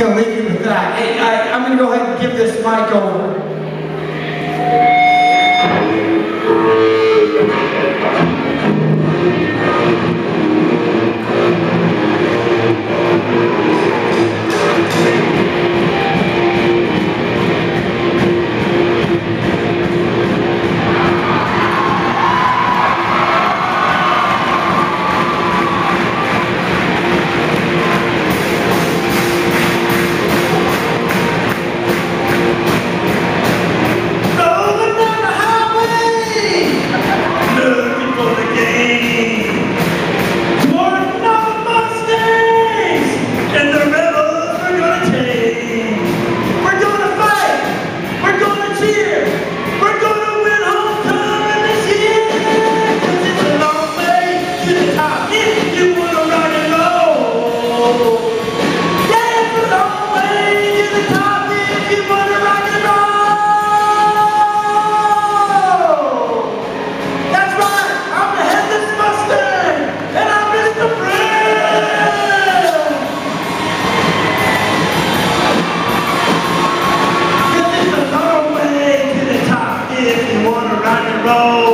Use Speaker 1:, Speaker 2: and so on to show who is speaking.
Speaker 1: going to leave you with that. Hey, I, I'm going to go ahead and give this mic over go.